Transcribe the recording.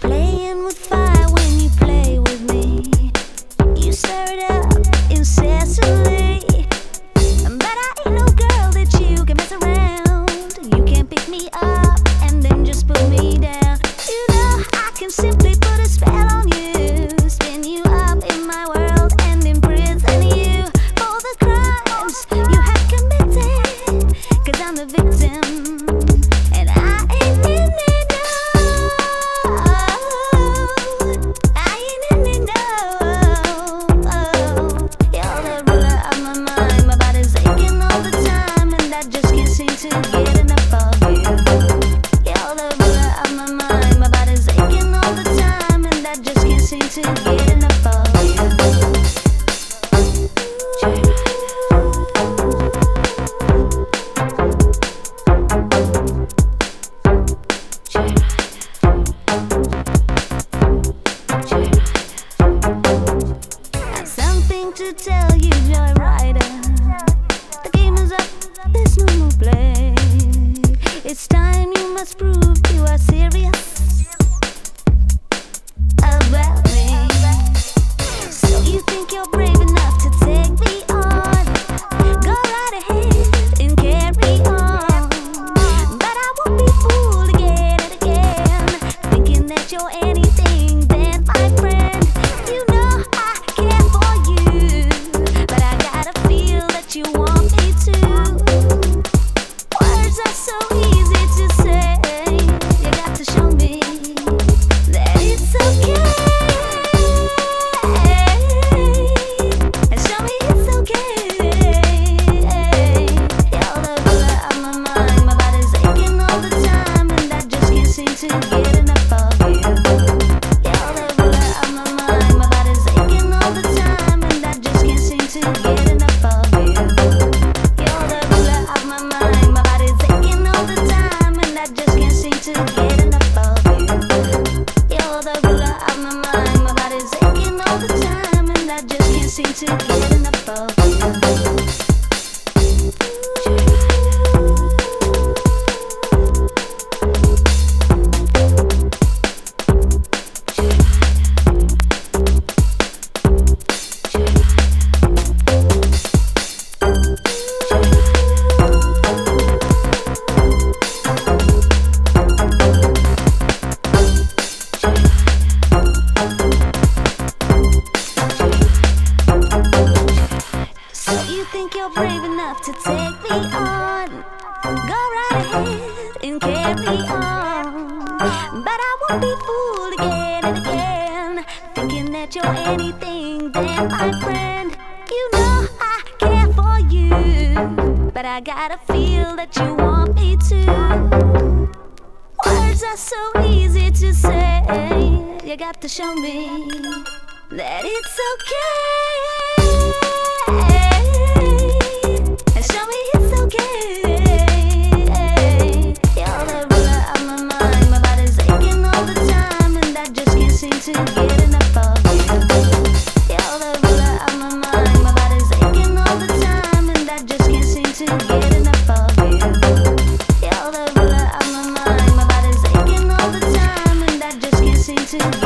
play. seem to get enough. brave enough to take me on. Go right ahead and carry on. But I won't be fooled again and again, thinking that you're anything than my friend. You know I care for you, but I gotta feel that you want me to. Words are so easy to say, you got to show me that it's okay. to